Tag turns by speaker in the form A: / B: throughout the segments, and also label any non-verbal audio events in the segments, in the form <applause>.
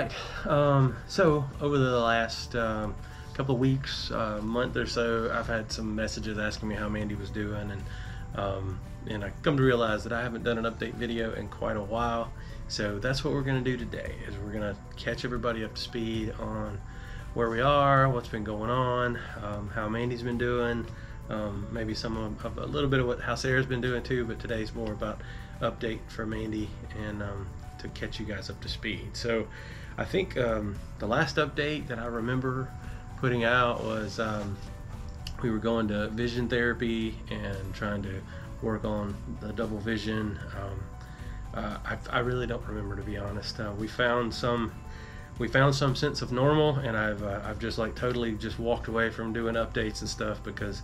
A: Right. Um, so over the last um, couple of weeks, uh, month or so, I've had some messages asking me how Mandy was doing, and um, and I come to realize that I haven't done an update video in quite a while. So that's what we're going to do today. Is we're going to catch everybody up to speed on where we are, what's been going on, um, how Mandy's been doing, um, maybe some of, of, a little bit of what how Sarah's been doing too. But today's more about update for Mandy and um, to catch you guys up to speed. So I think um, the last update that I remember putting out was um, we were going to vision therapy and trying to work on the double vision. Um, uh, I, I, really don't remember to be honest. Uh, we found some we found some sense of normal, and I've uh, I've just like totally just walked away from doing updates and stuff because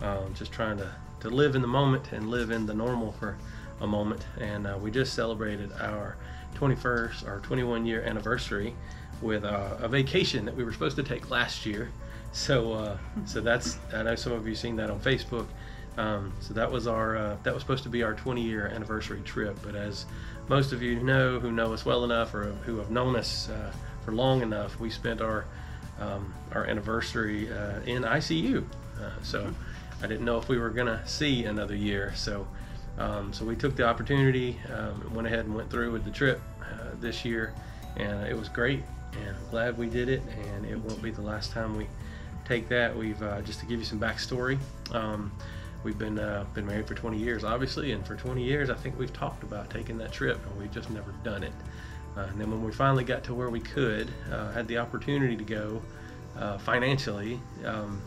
A: um, just trying to to live in the moment and live in the normal for a moment. And uh, we just celebrated our 21st or 21 year anniversary with uh, a vacation that we were supposed to take last year. So, uh, so that's I know some of you seen that on Facebook. Um, so that was our uh, that was supposed to be our 20 year anniversary trip. But as most of you know, who know us well enough or who have known us uh, for long enough, we spent our um, our anniversary uh, in ICU. Uh, so I didn't know if we were gonna see another year. So um, so we took the opportunity, um, went ahead and went through with the trip uh, this year, and it was great. And I'm glad we did it, and it won't be the last time we take that. We've uh, just to give you some backstory. Um, we've been uh, been married for 20 years, obviously, and for 20 years, I think we've talked about taking that trip, and we've just never done it. Uh, and then when we finally got to where we could, uh, had the opportunity to go uh, financially. Um,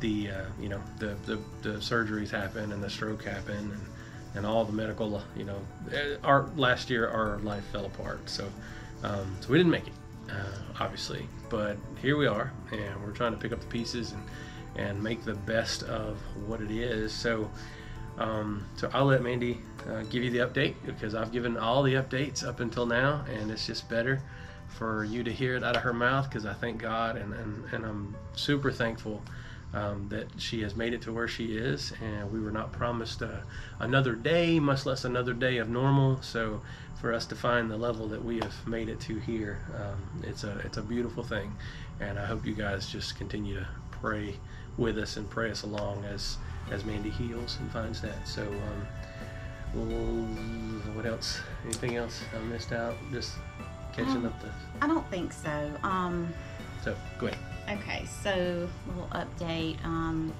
A: the uh, you know the, the, the surgeries happen and the stroke happened and and all the medical you know eh, our last year our life fell apart. So um, so we didn't make it uh, obviously but here we are and we're trying to pick up the pieces and and make the best of what it is. So um, so I'll let Mandy uh, give you the update because I've given all the updates up until now and it's just better for you to hear it out of her mouth because I thank God and, and, and I'm super thankful um, that she has made it to where she is, and we were not promised uh, another day, much less another day of normal. So, for us to find the level that we have made it to here, um, it's a it's a beautiful thing, and I hope you guys just continue to pray with us and pray us along as as Mandy heals and finds that. So, um, what else? Anything else I missed out? Just catching
B: um,
A: up the.
B: I don't think so. Um,
A: so go ahead.
B: Okay, so little update. Um,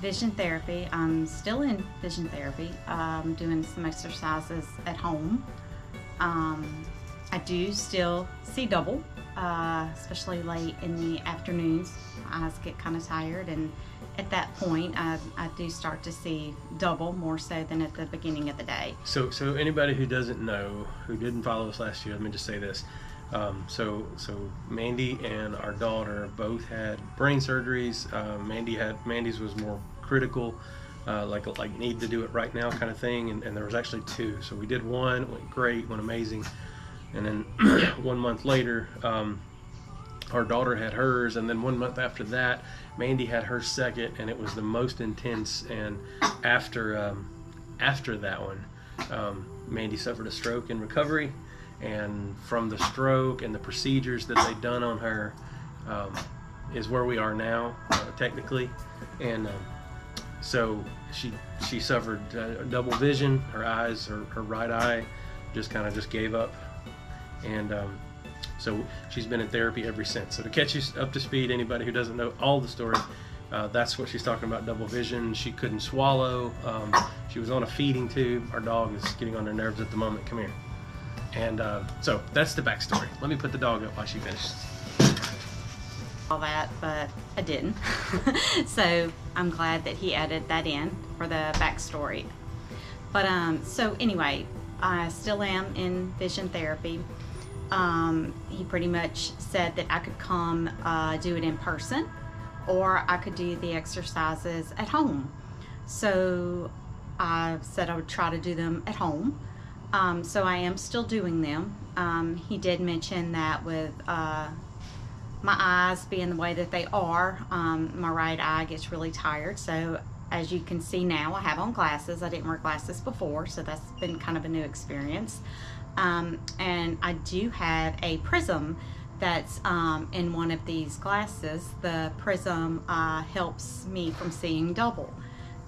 B: vision therapy. I'm still in vision therapy. I'm doing some exercises at home. Um, I do still see double, uh, especially late in the afternoons. My eyes get kind of tired, and at that point, I, I do start to see double more so than at the beginning of the day.
A: So, so anybody who doesn't know, who didn't follow us last year, let me just say this: um, so, so Mandy and our daughter both had brain surgeries. Uh, Mandy had Mandy's was more critical, uh, like like need to do it right now kind of thing. And, and, there was actually two. So we did one, went great, went amazing. And then <clears throat> one month later, um, our daughter had hers, and then one month after that, Mandy had her second, and it was the most intense. And after um, after that one, um, Mandy suffered a stroke in recovery and from the stroke and the procedures that they've done on her um, is where we are now uh, technically. And um, so she she suffered uh, double vision. Her eyes her, her right eye just kind of just gave up. And um, so she's been in therapy ever since. So to catch you up to speed anybody who doesn't know all the story uh, that's what she's talking about double vision. She couldn't swallow um, she was on a feeding tube. Our dog is getting on her nerves at the moment. Come here and uh, so that's the backstory. Let me put the dog up while she finishes.
B: All that, but I didn't. <laughs> so I'm glad that he added that in for the backstory. But um, so anyway, I still am in vision therapy. Um, he pretty much said that I could come uh, do it in person or I could do the exercises at home. So I said I would try to do them at home. Um, so I am still doing them. Um, he did mention that with uh, my eyes being the way that they are, um, my right eye gets really tired. So as you can see now, I have on glasses. I didn't wear glasses before, so that's been kind of a new experience. Um, and I do have a prism that's um, in one of these glasses. The prism uh, helps me from seeing double.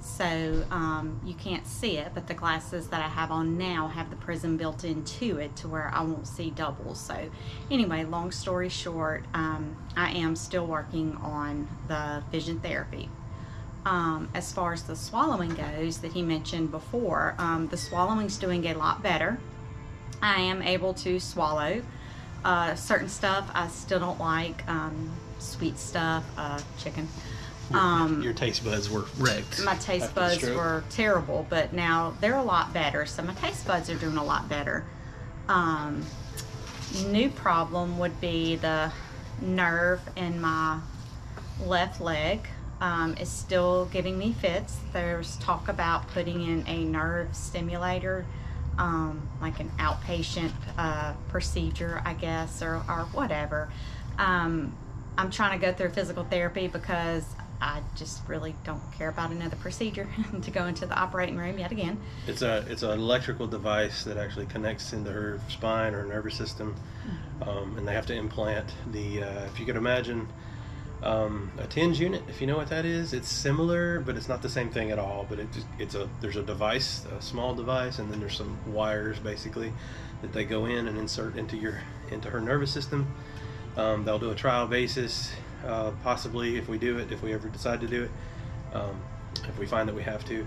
B: So um, you can't see it, but the glasses that I have on now have the prism built into it to where I won't see double. So anyway, long story short, um, I am still working on the vision therapy. Um, as far as the swallowing goes that he mentioned before, um, the swallowing's doing a lot better. I am able to swallow uh, certain stuff. I still don't like um, sweet stuff, uh, chicken. Um,
A: Your taste buds were wrecked.
B: my taste buds were terrible, but now they're a lot better. So my taste buds are doing a lot better. Um, new problem would be the nerve in my left leg um, is still giving me fits. There's talk about putting in a nerve stimulator, um, like an outpatient uh, procedure, I guess, or, or whatever. Um, I'm trying to go through physical therapy because I just really don't care about another procedure <laughs> to go into the operating room yet again.
A: It's a it's an electrical device that actually connects into her spine or nervous system,
B: Mm-hmm.
A: um, and they have to implant the. Uh, if you could imagine um, a TENS unit, if you know what that is, it's similar, but it's not the same thing at all. But it just, it's a there's a device, a small device, and then there's some wires basically that they go in and insert into your into her nervous system. Um, they'll do a trial basis, uh, possibly if we do it, if we ever decide to do it. Um, if we find that we have to,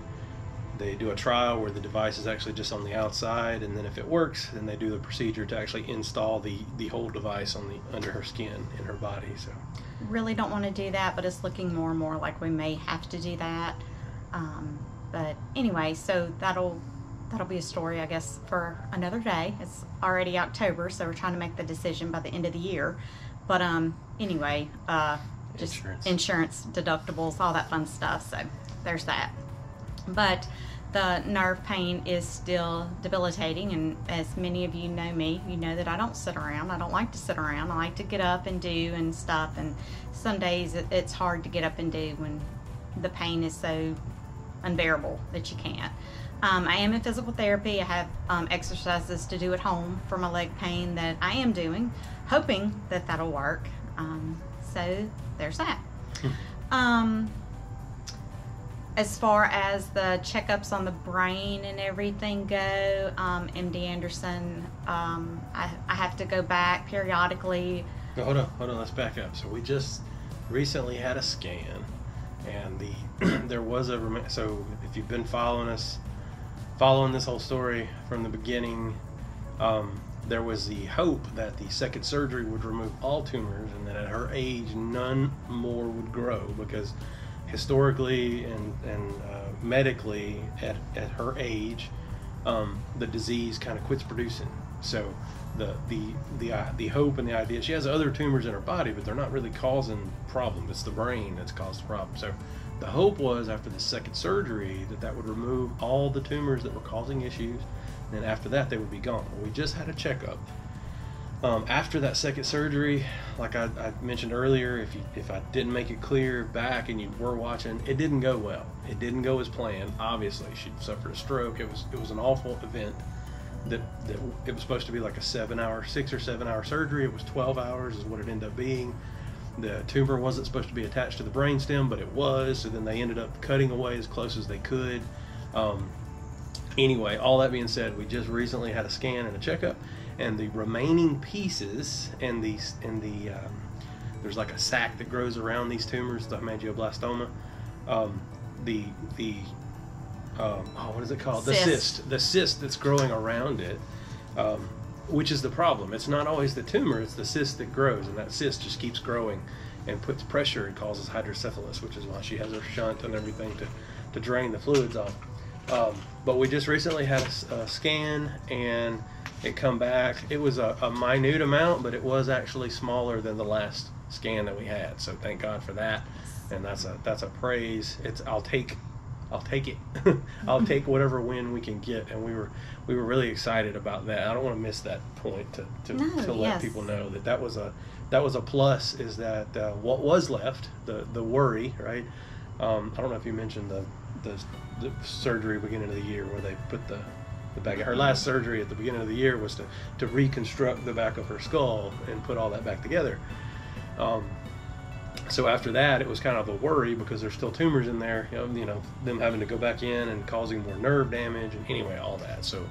A: they do a trial where the device is actually just on the outside, and then if it works, then they do the procedure to actually install the the whole device on the under her skin in her body. So
B: Really don't want to do that, but it's looking more and more like we may have to do that. Um, but anyway, so that'll that'll be a story, I guess, for another day. It's already October, so we're trying to make the decision by the end of the year. But um, anyway, uh, just
A: Insurance.
B: insurance deductibles, all that fun stuff. So there's that. But the nerve pain is still debilitating, and as many of you know me, you know that I don't sit around. I don't like to sit around. I like to get up and do and stuff. And some days it's hard to get up and do when the pain is so unbearable that you can't. Um, I am in physical therapy. I have um, exercises to do at home for my leg pain that I am doing, hoping that that'll work. Um, so there's that. Um, as far as the checkups on the brain and everything go, um, MD Anderson, um, I, I have to go back periodically.
A: No, hold on, hold on. Let's back up. So we just recently had a scan, and the <clears throat> there was a so if you've been following us, following this whole story from the beginning, um, there was the hope that the second surgery would remove all tumors, and that at her age none more would grow because historically and and uh, medically at at her age, um, the disease kind of quits producing. So the the the uh, the hope and the idea she has other tumors in her body, but they're not really causing problem. It's the brain that's caused the problem. So the hope was after the second surgery that that would remove all the tumors that were causing issues, and after that they would be gone. Well, we just had a checkup. Um, after that second surgery, like I, I mentioned earlier, if you, if I didn't make it clear back and you were watching, it didn't go well. It didn't go as planned. Obviously, she suffered a stroke. It was it was an awful event. That, that it was supposed to be like a seven hour, six or seven hour surgery. It was 12 hours, is what it ended up being. The tumor wasn't supposed to be attached to the brainstem, but it was. So then they ended up cutting away as close as they could. Um, anyway, all that being said, we just recently had a scan and a checkup, and the remaining pieces and the and the um, there's like a sac that grows around these tumors, the hemangioblastoma. Um, the the um, oh, what is it called? The
B: Cyst.
A: cyst. The cyst that's growing around it, um, which is the problem. It's not always the tumor; it's the cyst that grows, and that cyst just keeps growing and puts pressure and causes hydrocephalus, which is why she has her shunt and everything to to drain the fluids off. Um, but we just recently had a scan and it come back. It was a, a minute amount, but it was actually smaller than the last scan that we had. So thank God for that. And that's a that's a praise. It's I'll take I'll take it. <laughs> I'll take whatever win we can get. And we were we were really excited about that. I don't want to miss that point to to,
B: No,
A: to let
B: yes.
A: people know that that was a that was a plus. Is that uh, what was left the the worry right? Um, I don't know if you mentioned the, the the surgery beginning of the year where they put the the back. Her last surgery at the beginning of the year was to to reconstruct the back of her skull and put all that back together. Um, so after that, it was kind of a worry because there's still tumors in there. You know, you know, them having to go back in and causing more nerve damage, and anyway, all that. So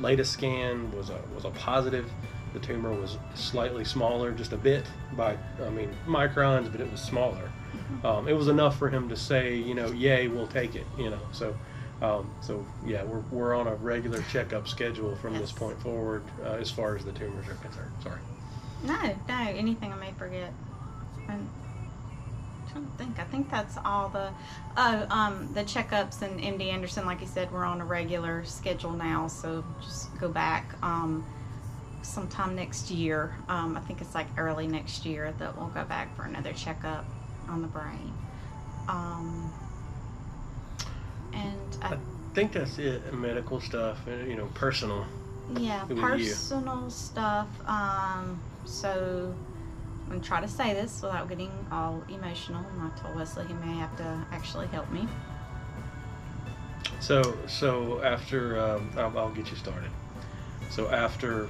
A: latest scan was a was a positive. The tumor was slightly smaller, just a bit by, I mean, microns, but it was smaller. Um, it was enough for him to say, you know, yay, we'll take it. You know, so. Um, so yeah, we're, we're on a regular checkup schedule from this point forward uh, as far as the tumors are concerned. Sorry.
B: No, no, anything I may forget. I'm trying to think. I think that's all the oh, um, the checkups and MD Anderson, like you said, we're on a regular schedule now. So just go back um, sometime next year. Um, I think it's like early next year that we'll go back for another checkup on the brain. Um, and I
A: I think that's it. Medical stuff, uh, you know, personal.
B: Yeah,
A: are you?
B: personal stuff. Um, so I'm try to say this without getting all emotional. And I told Wesley he may have to actually help me.
A: So, so after um, I'll, I'll get you started. So after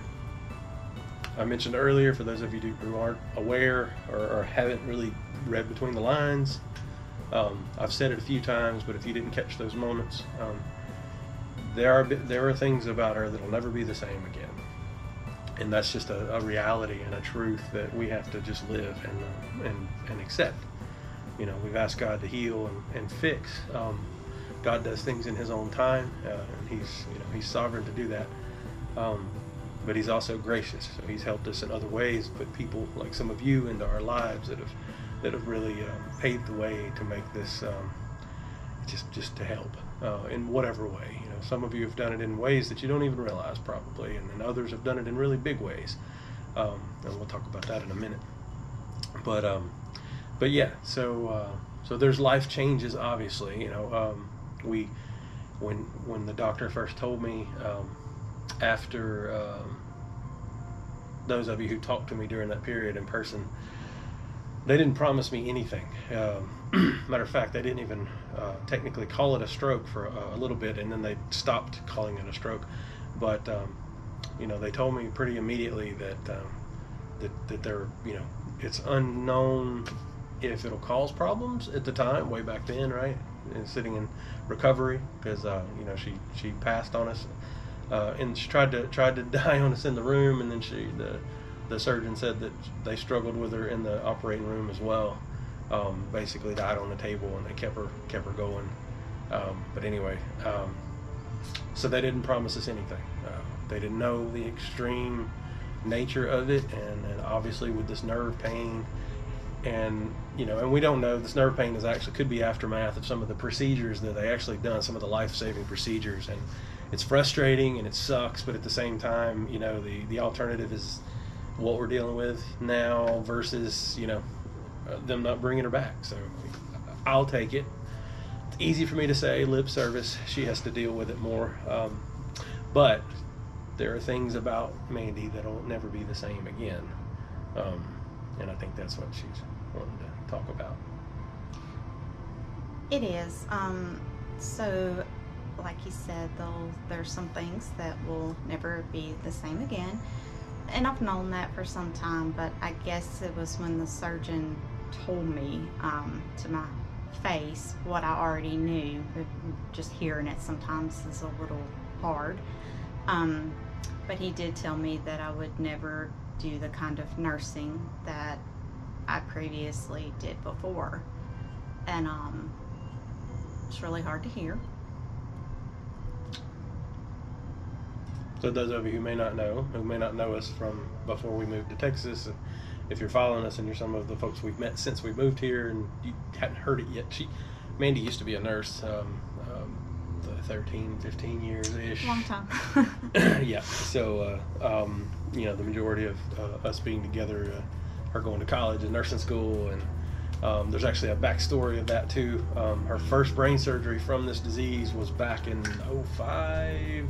A: I mentioned earlier, for those of you who aren't aware or, or haven't really read between the lines, um, I've said it a few times, but if you didn't catch those moments, um, there are there are things about her that'll never be the same again, and that's just a, a reality and a truth that we have to just live and uh, and and accept. You know, we've asked God to heal and, and fix. Um, God does things in His own time, uh, and He's you know He's sovereign to do that. Um, but He's also gracious, so He's helped us in other ways. Put people like some of you into our lives that have that have really um, paved the way to make this um, just just to help uh, in whatever way. Know, some of you have done it in ways that you don't even realize probably, and then others have done it in really big ways. Um, and we'll talk about that in a minute. But um, but yeah, so uh, so there's life changes. Obviously, you know, um, we when when the doctor first told me um, after um, those of you who talked to me during that period in person, they didn't promise me anything. Um, <clears throat> matter of fact, they didn't even uh, technically call it a stroke for a, a little bit, and then they stopped calling it a stroke. But um, you know, they told me pretty immediately that um, that that they're you know it's unknown if it'll cause problems at the time, way back then, right? And sitting in recovery because uh, you know she she passed on us, uh, and she tried to tried to <laughs> die on us in the room, and then she the the surgeon said that they struggled with her in the operating room as well. Um, basically died on the table, and they kept her kept her going. Um, but anyway, um, so they didn't promise us anything. Uh, they didn't know the extreme nature of it, and, and obviously with this nerve pain, and you know, and we don't know this nerve pain is actually could be aftermath of some of the procedures that they actually done, some of the life saving procedures, and it's frustrating and it sucks, but at the same time, you know, the the alternative is what we're dealing with now versus you know them not bringing her back. So I'll take it. It's easy for me to say lip service. She has to deal with it more. Um, but there are things about Mandy that'll never be the same again. Um, and I think that's what she's wanting to talk about.
B: It is. Um, so, like you said, though, there's some things that will never be the same again. And I've known that for some time, but I guess it was when the surgeon told me um, to my face what I already knew. Just hearing it sometimes is a little hard. Um, but he did tell me that I would never do the kind of nursing that I previously did before. And um, it's really hard to hear.
A: So those of you who may not know, who may not know us from before we moved to Texas, if you're following us and you're some of the folks we've met since we moved here and you hadn't heard it yet, she, Mandy used to be a nurse, um, um, the 13, 15 years ish.
B: Long time. <coughs> <laughs>
A: yeah. So, uh, um, you know, the majority of uh, us being together, uh, her going to college and nursing school, and um, there's actually a backstory of that too. Um, her first brain surgery from this disease was back in 05,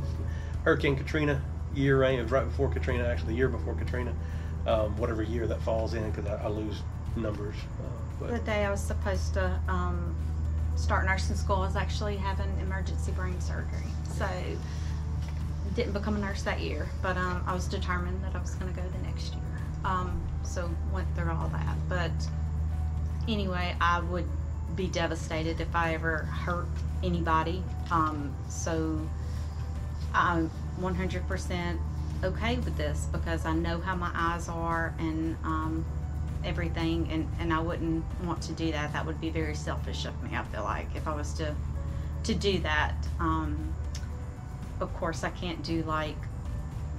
A: Hurricane Katrina year rain. It was right before Katrina, actually, the year before Katrina, um, whatever year that falls in, because I, I lose numbers. Uh,
B: the day I was supposed to um, start nursing school, I was actually having emergency brain surgery. So didn't become a nurse that year, but um, I was determined that I was going to go the next year. Um, so went through all that. But anyway, I would be devastated if I ever hurt anybody. Um, so I'm 100% okay with this because I know how my eyes are and um, everything, and, and I wouldn't want to do that. That would be very selfish of me. I feel like if I was to to do that. Um, of course, I can't do like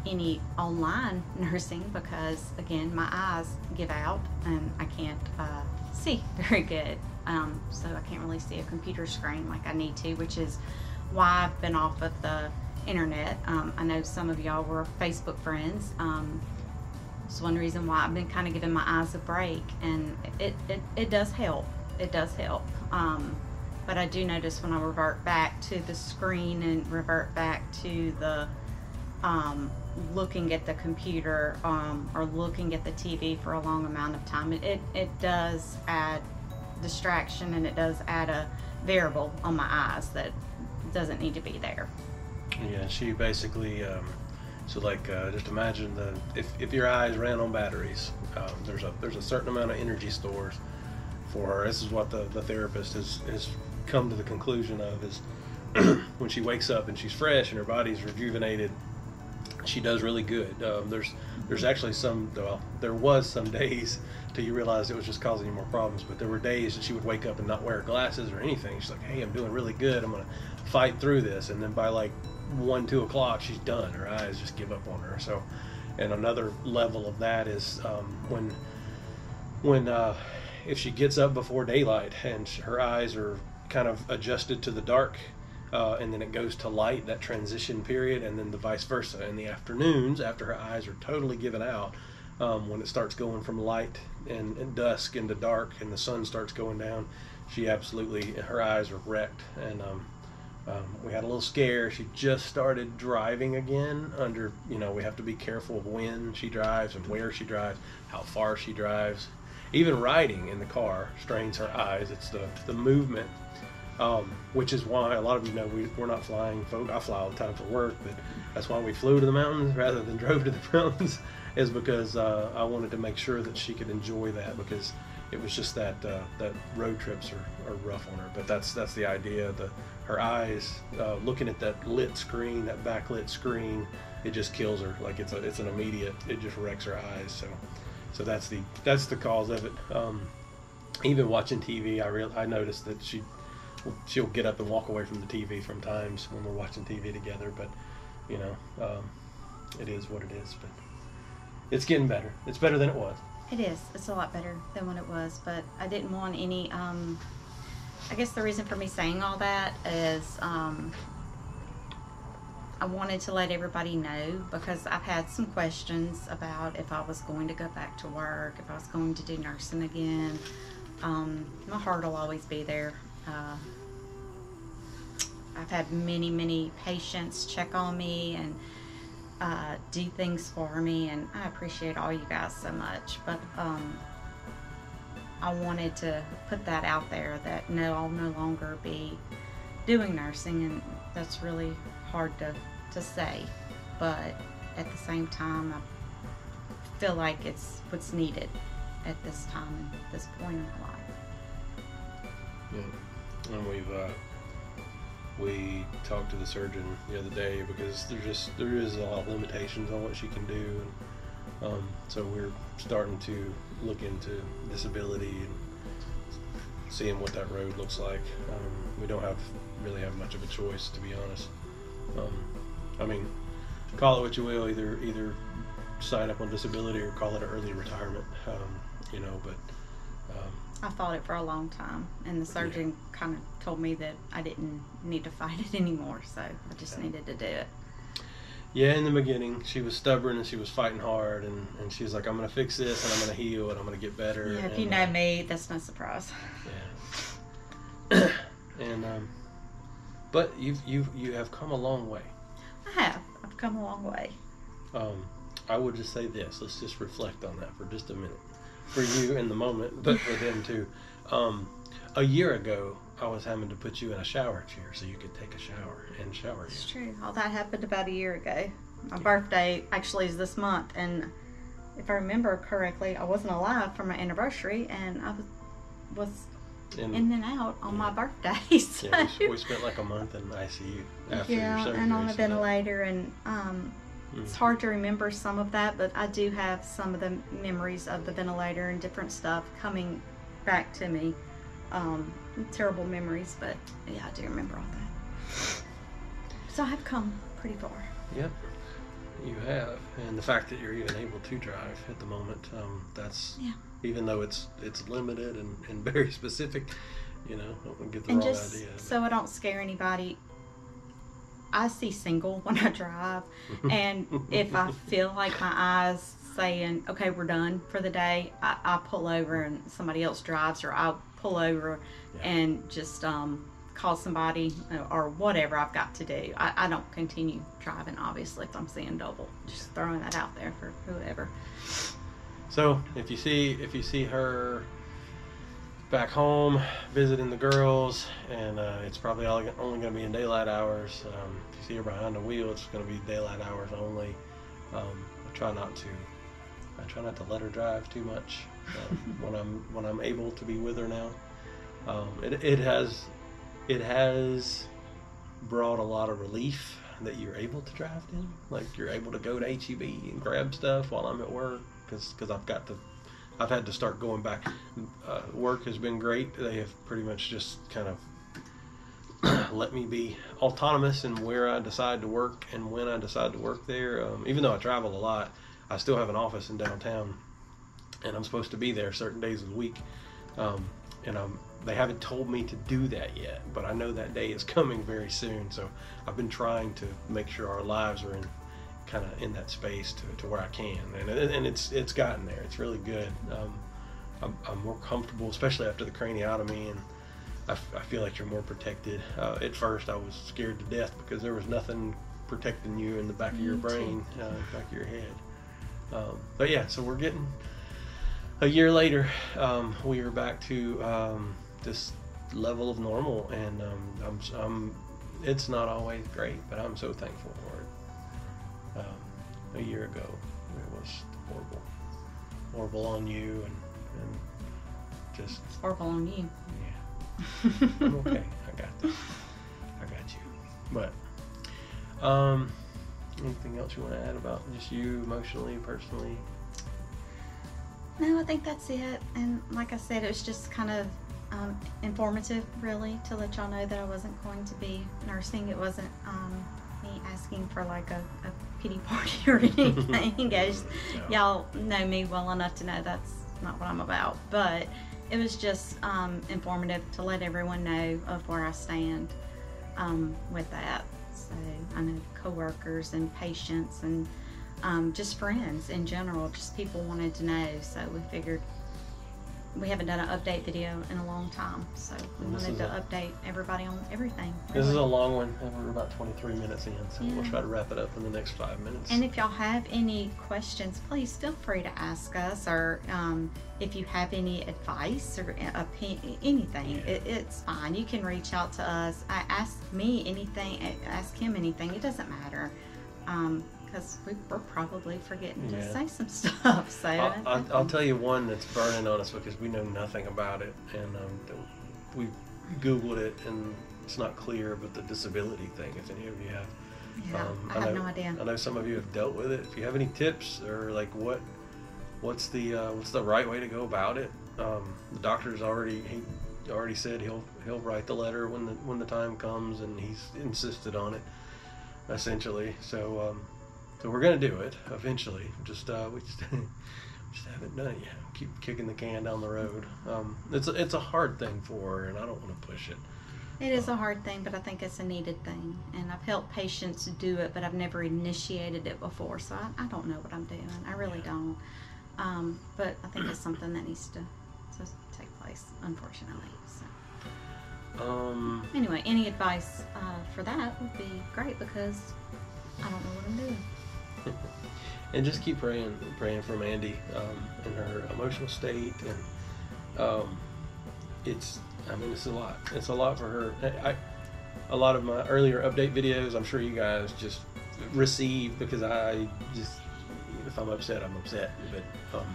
B: any online <laughs> nursing because again, my eyes give out and I can't uh, see <laughs> very good. Um, so I can't really see a computer screen like I need to, which is why I've been off of the internet. Um, I know some of y'all were Facebook friends. Um, it's one reason why I've been kind of giving my eyes a break, and it, it, it does help. It does help. Um, but I do notice when I revert back to the screen and revert back to the um, looking at the computer um, or looking at the TV for a long amount of time, it, it, it does add distraction and it does add a variable on my eyes that doesn't need to be there.
A: Yeah, she basically, um, so like, uh, just imagine the if, if your eyes ran on batteries, um, there's a there's a certain amount of energy stores for her. This is what the, the therapist has, has come to the conclusion of is <clears throat> when she wakes up and she's fresh and her body's rejuvenated, she does really good. Um, there's there's actually some well there was some <laughs> days till you realized it was just causing you more problems. But there were days that she would wake up and not wear glasses or anything. She's like, hey, I'm doing really good. I'm gonna fight through this. And then by like one two o'clock, she's done. Her eyes just give up on her. So, and another level of that is um, when when uh, if she gets up before daylight and her eyes are kind of adjusted to the dark uh, and then it goes to light that transition period and then the vice versa in the afternoons after her eyes are totally given out um, when it starts going from light and, and, dusk into dark and the sun starts going down she absolutely her eyes are wrecked and um, um, we had a little scare. She just started driving again under you know we have to be careful of when she drives and where she drives how far she drives. Even riding in the car strains her eyes. It's the, the movement um, which is why a lot of you know we, we're not flying folk. I fly all the time for work but that's why we flew to the mountains <laughs> rather than drove to the <laughs> mountains is because uh, i wanted to make sure that she could enjoy that because it was just that uh, that road trips are, are rough on her. But that's that's the idea the her eyes uh, looking at that lit screen that backlit screen it just kills her like it's a, it's an immediate it just wrecks her eyes so so that's the that's the cause of it um, even watching tv i real i noticed that she she'll get up and walk away from the TV from times when we're watching TV together. But you know, um, it is what it is. But it's getting better. It's better than it was.
B: It is. It's a lot better than what it was. But I didn't want any. Um, I guess the reason for me saying all that is um, I wanted to let everybody know because I've had some questions about if I was going to go back to work, if I was going to do nursing again. Um, my heart will always be there. Uh, I've had many, many patients check on me and uh, do things for me, and I appreciate all you guys so much. But um, I wanted to put that out there that no, I'll no longer be doing nursing, and that's really hard to, to say. But at the same time, I feel like it's what's needed at this time, at this point in my life.
A: Yeah, and we've uh, we talked to the surgeon the other day because there's just there is a lot of limitations on what she can do, and um, so we're starting to look into disability and seeing what that road looks like. Um, we don't have really have much of a choice, to be honest. Um, I mean, call it what you will, either either sign up on disability or call it an early retirement. Um, you know, but um,
B: I fought it for a long time, and the surgeon yeah. kind of told me that I didn't need to <laughs> fight it anymore, so I just yeah. needed to do it.
A: Yeah, in the beginning, she was stubborn and she was fighting hard, and, and she was like, I'm going to fix this and I'm going to heal and I'm going to get better.
B: Yeah, if
A: and,
B: you know uh, me, that's no surprise.
A: Yeah. <coughs> and, um, but you've, you've, you have come a long way.
B: I have. I've come a long way.
A: Um, I would just say this. Let's just reflect on that for just a minute for you in the moment, but for them too. Um, a year ago, I was having to put you in a shower chair so you could take a shower and shower
B: It's
A: you.
B: true. All that happened about a year ago. My birthday actually is this month, and if I remember correctly, I wasn't alive for my anniversary, and I was was
A: And
B: in and out on my birthday. <laughs> So.
A: yeah, we, we spent like a month in ICU after
B: yeah,
A: your surgery.
B: and on a
A: so that-
B: ventilator, and um, it's
A: Mm.
B: hard to remember some of that, but I do have some of the memories of the ventilator and different stuff coming back to me. Um, terrible memories, but yeah, I do remember all that. So I've come pretty far.
A: Yep, you have, and the fact that you're even able to drive at the moment, um, that's
B: Yeah.
A: even though it's it's limited and, and <laughs> very specific. You know, don't get the
B: and
A: wrong
B: just
A: idea.
B: so I don't scare anybody, I see single <laughs> when I drive, <laughs> and if I feel like my eyes saying, "Okay, we're done for the day," I, I pull over and somebody else drives, or I'll pull over
A: Yeah.
B: and just um, call somebody uh, or whatever I've got to do. I, I don't continue driving, obviously, if I'm seeing double. Just throwing that out there for whoever.
A: So if you see if you see her back home visiting the girls, and uh, it's probably all, only going to be in daylight hours. Um, if you see her behind the wheel, it's going to be daylight hours only. Um, I try not to. I try not to let her drive too much when I'm when I'm able to be with her now. Um, it, it has it has brought a lot of relief that you're able to drive in. Like you're able to go to HEB and grab stuff while I'm at work because I've got to. I've had to start going back. Uh, work has been great. They have pretty much just kind of <clears throat> let me be autonomous in where I decide to work and when I decide to work there. Um, even though I travel a lot, I still have an office in downtown, and I'm supposed to be there certain days of the week. Um, and um, they haven't told me to do that yet, but I know that day is <laughs> coming very soon. So I've been trying to make sure our lives are in kind of in that space to, to where I can, and and it's it's gotten there. It's really good. Um, I'm, I'm more comfortable, especially after the craniotomy, and I, f- I feel like you're more protected. Uh, at first, I was scared to death because there was nothing protecting you in the back of your brain, uh, back of your head. Um, but yeah, so we're getting a year later. Um, we are back to um, this level of normal, and um, I'm, I'm. It's not always great, but I'm so thankful for it. Um, a year ago, it was horrible, horrible on you, and, and just
B: It's horrible on you.
A: yeah. I'm okay. <laughs> I got this. I got you. But um, anything else you want to add about just you emotionally, personally?
B: No, I think that's it. And like I said, it was just kind of um, informative, really, to let y'all know that I wasn't going to be nursing. It wasn't um, me asking for like a, a pity <laughs> party or anything. As y'all know me well enough to know that's not what I'm about. But it was just um, informative to let everyone know of where I stand um, with that. So I know coworkers and patients and um, just friends in general, just people wanted to know. So we figured we haven't done an update video in a long time, so we
A: And
B: wanted to
A: a-
B: update everybody on everything.
A: This is a long one. and We're about 23 minutes in, so we'll try to wrap it up in the next five minutes.
B: And if y'all have any questions, please feel free to ask us, or um, if you have any advice or a- opi- anything,
A: Yeah.
B: it, it's fine. You can reach out to us. I ask me anything, ask him anything. It doesn't matter, because we, we're probably forgetting
A: Yeah.
B: to say some <laughs> stuff. So
A: I'll, I'll, I'll tell you one that's burning on us because we know nothing about it, and um, we googled it, and it's not clear. But the disability thing, if any of you have,
B: Yeah,
A: um,
B: I have
A: know,
B: no idea.
A: I know some of you have dealt with it. If you have any tips or like what, what's the uh, what's the right way to go about it? Um, the doctor's already he already said he'll he'll write the letter when the when the time comes, and he's insisted on it, essentially. So um, so we're gonna do it eventually. Just uh, we just <laughs> just haven't done it yet. Keep kicking the can down the road. Um, it's a, it's a hard thing for her, and I don't want to push it.
B: It is a hard thing, but I think it's a needed thing. And I've helped patients do it, but I've never initiated it before, so I, I don't know what I'm doing. I really
A: Yeah.
B: don't. Um, but I think it's something that needs to, to take place, unfortunately. So
A: Um,
B: anyway, any advice uh, for that would be great because I don't know what I'm doing. <laughs>
A: and just keep praying, praying for Mandy um, and her emotional state, and um, it's I mean, it's a lot. It's a lot for her. I, I, a lot of my earlier update videos, I'm sure you guys just receive because I just, if I'm upset, I'm upset. But, um,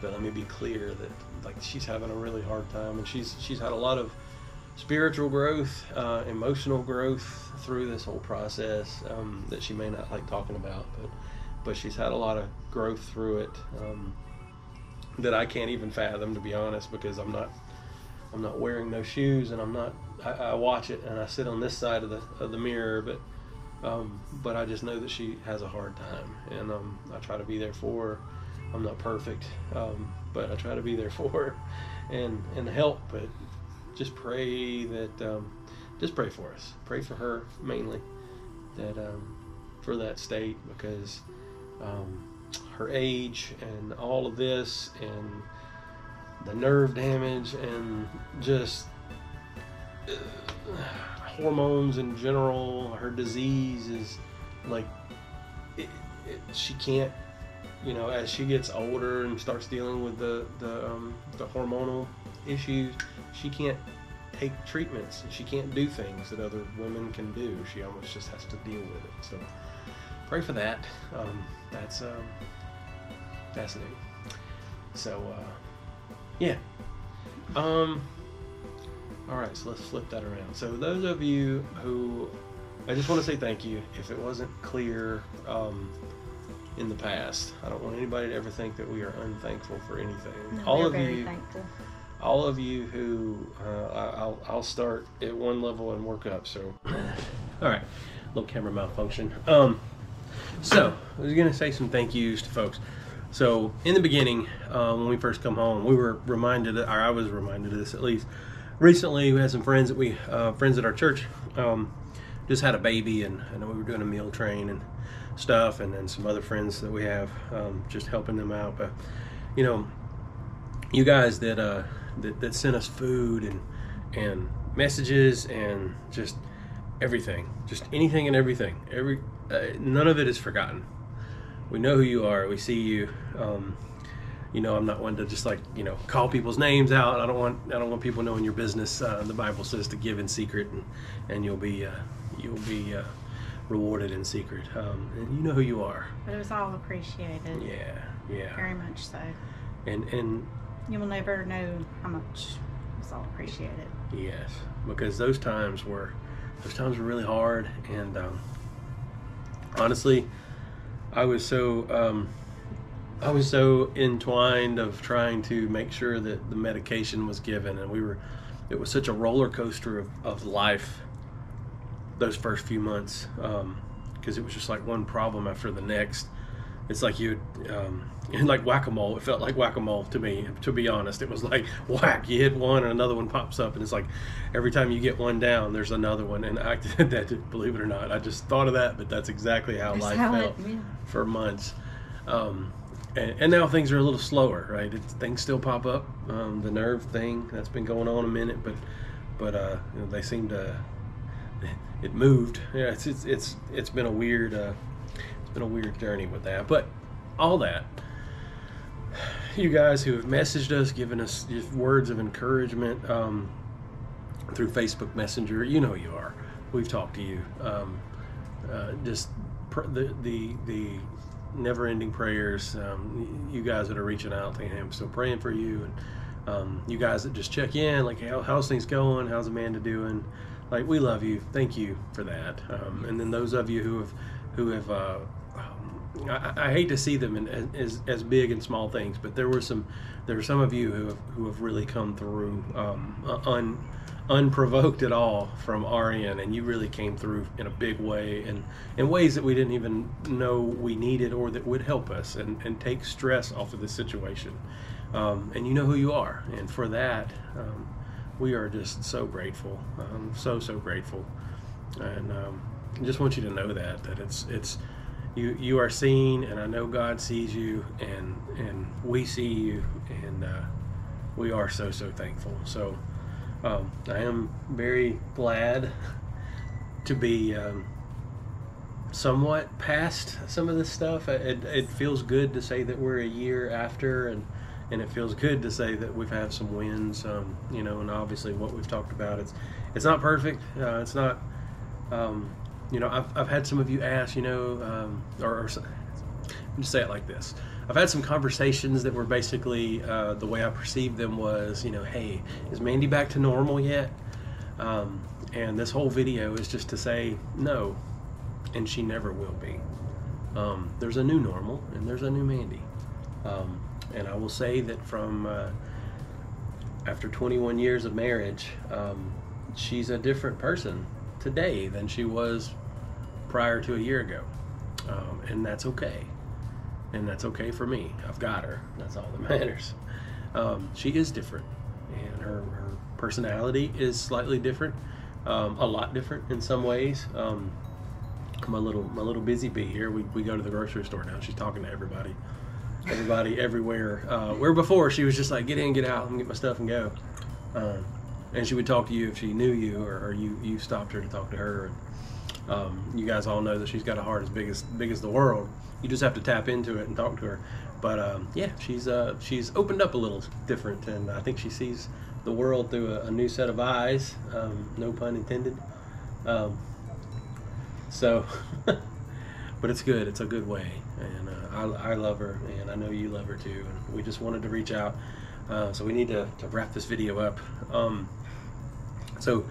A: but let me be clear that like she's having a really hard time, and she's she's had a lot of spiritual growth, uh, emotional growth through this whole process um, that she may not like talking about, but but she's had a lot of growth through it um, that I can't even fathom to be honest because I'm not I'm not wearing those shoes and I'm not I, I watch it and I sit on this side of the of the mirror but um, but I just know that she has a hard time and um, I try to be there for her. I'm not perfect um, but I try to be there <laughs> for her and and help but just pray that um, just pray for us. Pray for her mainly that um, for that state because um, her age and all of this and the nerve damage and just uh, hormones in general her disease is like it, it, she can't you know as she gets older and starts dealing with the the, um, the hormonal issues she can't take treatments. She can't do things that other women can do. She almost just has to deal with it. So pray for that. Um, that's um, fascinating. So uh, yeah. Um all right so let's flip that around. So those of you who i just want to say thank you. If it wasn't clear um, in the past i don't want anybody to ever think that we are unthankful for anything.
B: No,
A: all of you
B: thankful.
A: All of you who uh, I- I'll, I'll start at one level and work up so. All right little camera malfunction. Um, so i was going to say some thank yous to folks. So in the beginning uh, when we first come home we were reminded or i was reminded of this at least. Recently we had some friends that we uh, friends at our church um, just had a baby and, and we were doing a meal train and stuff and then some other friends that we have um, just helping them out. But you know you guys that uh that, that sent us food and and messages and just everything. Just anything and everything. Every uh, none of it is forgotten. We know who you are. We see you. Um you know i'm not one to just like you know call people's names out. I don't want i don't want people knowing your business uh, the bible says to give in secret and and you'll be uh, you'll be uh, rewarded in secret. Um, and you know who you are.
B: But it was all appreciated.
A: yeah yeah.
B: Very much so.
A: and and
B: You will never know how much it was all appreciated.
A: Yes, because those times were those times were really hard, and um, honestly, I was so um, I was so entwined of trying to make sure that the medication was given, and we were it was such a roller coaster of, of life those first few months because it was just like one problem after the next. It's like you, um, <laughs> and like whack a mole. It felt like whack a mole to me. To be honest, it was like <laughs> whack. You hit one, and another one pops up, and it's like every time you get one down, there's another one. And I <laughs> did that, believe it or not, I just thought of that, but that's exactly how
B: That's
A: life
B: how it-
A: felt
B: yeah.
A: for months. Um, and, and now things are a little slower, right? It's, things still pop up. Um, the nerve thing that's been going on a minute, but but uh, you know, they seem to it moved. Yeah, it's it's it's, it's been a weird uh, it's been a weird journey with that. But all that, you guys who have messaged us, given us words of encouragement um, through Facebook Messenger, you know you are. We've talked to you. Um, uh, just pr- the the the never-ending prayers. Um, you guys that are reaching out to him, still praying for you, and um, you guys that just check in, like how, how's things going? How's Amanda doing? Like we love you. Thank you for that. Um, and then those of you who have who have uh, I, I hate to see them in, as as big and small things, but there were some there are some of you who have, who have really come through um, un, unprovoked at all from RN, and you really came through in a big way and in ways that we didn't even know we needed or that would help us and, and take stress off of the situation. Um, and you know who you are, and for that, um, we are just so grateful, um, so so grateful, and um, I just want you to know that that it's it's you you are seen, and I know God sees you, and and we see you, and uh, we are so so thankful. So um, I am very glad to be um, somewhat past some of this stuff. It, it feels good to say that we're a year after, and and it feels good to say that we've had some wins. Um, you know, and obviously what we've talked about, it's it's not perfect. Uh, it's not. Um, you know, I've, I've had some of you ask, you know, um, or, or just say it like this. I've had some conversations that were basically uh, the way I perceived them was, you know, hey, is Mandy back to normal yet? Um, and this whole video is just to say no, and she never will be. Um, there's a new normal, and there's a new Mandy. Um, and I will say that from uh, after 21 years of marriage, um, she's a different person today than she was prior to a year ago. Um, and that's okay. And that's okay for me. I've got her. That's all that <laughs> matters. Um, she is different, and her, her personality is slightly different, um, a lot different in some ways. Um, my little my little busy bee here. We, we go to the grocery store now. She's talking to everybody, everybody everywhere. Uh, where before she was just like get in, get out, and get my stuff and go. Um, and she would talk to you if she knew you or, or you you stopped her to talk to her. And, um, you guys all know that she's got a heart as big as big as the world. You just have to tap into it and talk to her. But um, yeah, she's uh, she's opened up a little different, and I think she sees the world through a, a new set of eyes. Um, no pun intended. Um, so, <laughs> but it's good. It's a good way, and uh, I, I love her, and I know you love her too. And we just wanted to reach out. Uh, so we need to, to wrap this video up. Um, so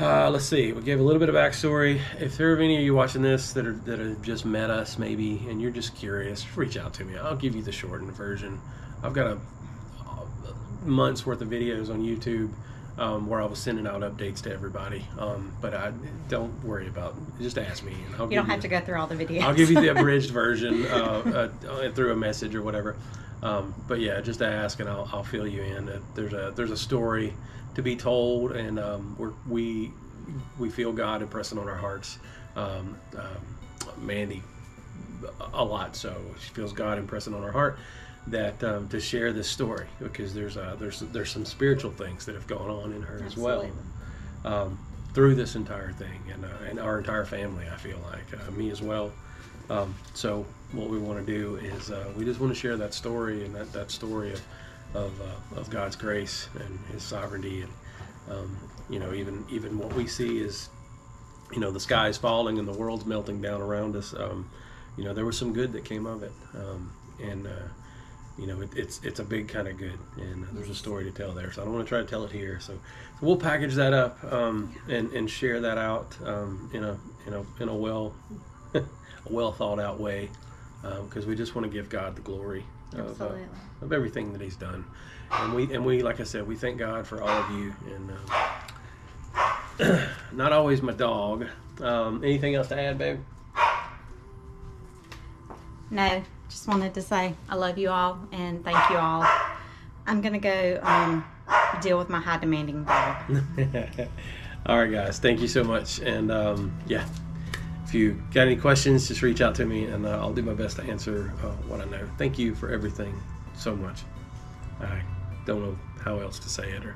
A: uh, let's see. We gave a little bit of backstory. If there are any of you watching this that are that have just met us, maybe, and you're just curious, reach out to me. I'll give you the shortened version. I've got a, a month's worth of videos on YouTube um, where I was sending out updates to everybody. Um, but I don't worry about. Just ask me. And I'll
B: You don't have to go through all the videos.
A: I'll give you the <laughs> abridged version uh, uh, through a message or whatever. Um, but yeah, just ask and I'll, I'll fill you in. Uh, there's a there's a story to be told, and um, we're, we we feel God impressing on our hearts. Um, um, Mandy, a lot so she feels God impressing on her heart that um, to share this story because there's uh, there's there's some spiritual things that have gone on in her as well um, through this entire thing and uh, and our entire family. I feel like uh, me as well. Um, so what we want to do is uh, we just want to share that story and that, that story of of, uh, of God's grace and His sovereignty and um, you know even even what we see is you know the sky is falling and the world's melting down around us. Um, you know there was some good that came of it, um, and uh, you know it, it's it's a big kind of good, and there's a story to tell there. So I don't want to try to tell it here. So, so we'll package that up um, and and share that out um, in a in a in a well <laughs> a well thought out way because we just want to give God the glory of, uh,
B: Absolutely.
A: of everything that He's done, and we and we like I said we thank God for all of you and. Um, <clears throat> not always my dog. Um, anything else to add, babe?
B: No, just wanted to say I love you all and thank you all. I'm gonna go um, deal with my high demanding dog. <laughs>
A: All right, guys. Thank you so much. And um, yeah, if you got any questions, just reach out to me, and uh, I'll do my best to answer uh, what I know. Thank you for everything so much. I don't know how else to say it, or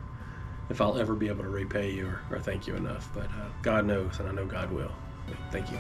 A: if I'll ever be able to repay you or, or thank you enough. But uh, God knows, and I know God will. Thank you.